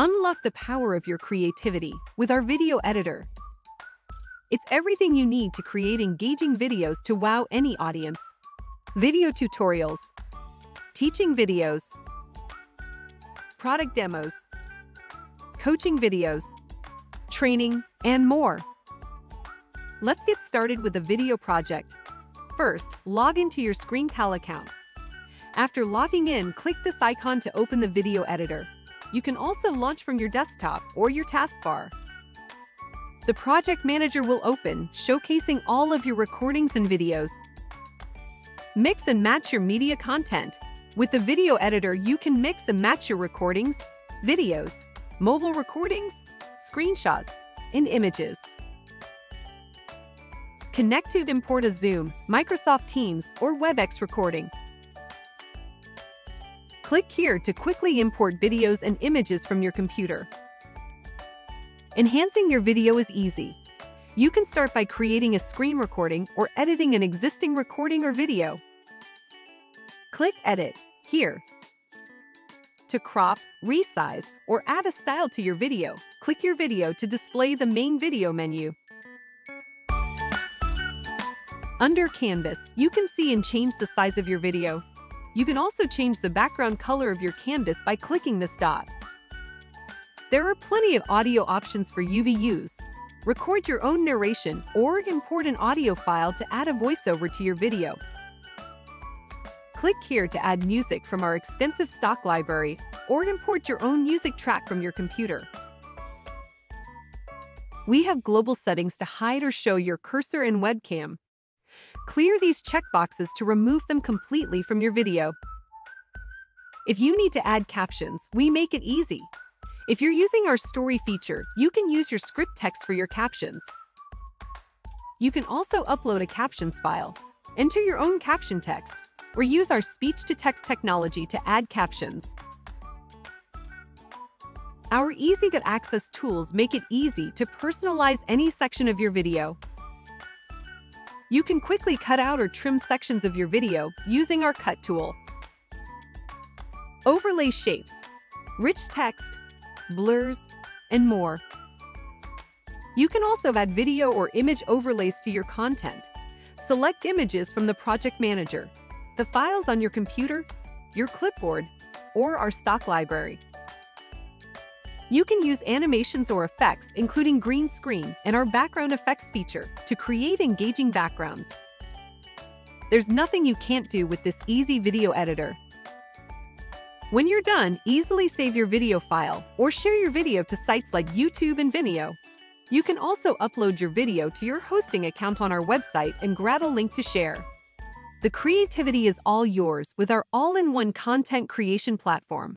Unlock the power of your creativity with our video editor. It's everything you need to create engaging videos to wow any audience. Video tutorials, teaching videos, product demos, coaching videos, training, and more. Let's get started with the video project. First, log into your ScreenPal account. After logging in, click this icon to open the video editor. You can also launch from your desktop or your taskbar. The project manager will open, showcasing all of your recordings and videos. Mix and match your media content. With the video editor, you can mix and match your recordings, videos, mobile recordings, screenshots, and images. Connect to import a Zoom, Microsoft Teams, or WebEx recording. Click here to quickly import videos and images from your computer. Enhancing your video is easy. You can start by creating a screen recording or editing an existing recording or video. Click Edit here. To crop, resize, or add a style to your video, click your video to display the main video menu. Under Canvas, you can see and change the size of your video. You can also change the background color of your canvas by clicking this dot. There are plenty of audio options for you to use. Record your own narration or import an audio file to add a voiceover to your video. Click here to add music from our extensive stock library or import your own music track from your computer. We have global settings to hide or show your cursor and webcam. Clear these checkboxes to remove them completely from your video. If you need to add captions, we make it easy. If you're using our story feature, you can use your script text for your captions. You can also upload a captions file, enter your own caption text, or use our speech-to-text technology to add captions. Our easy-to-access tools make it easy to personalize any section of your video. You can quickly cut out or trim sections of your video using our Cut tool. Overlay shapes, rich text, blurs, and more. You can also add video or image overlays to your content. Select images from the project manager, the files on your computer, your clipboard, or our stock library. You can use animations or effects, including green screen and our background effects feature, to create engaging backgrounds. There's nothing you can't do with this easy video editor. When you're done, easily save your video file or share your video to sites like YouTube and Vimeo. You can also upload your video to your hosting account on our website and grab a link to share. The creativity is all yours with our all-in-one content creation platform.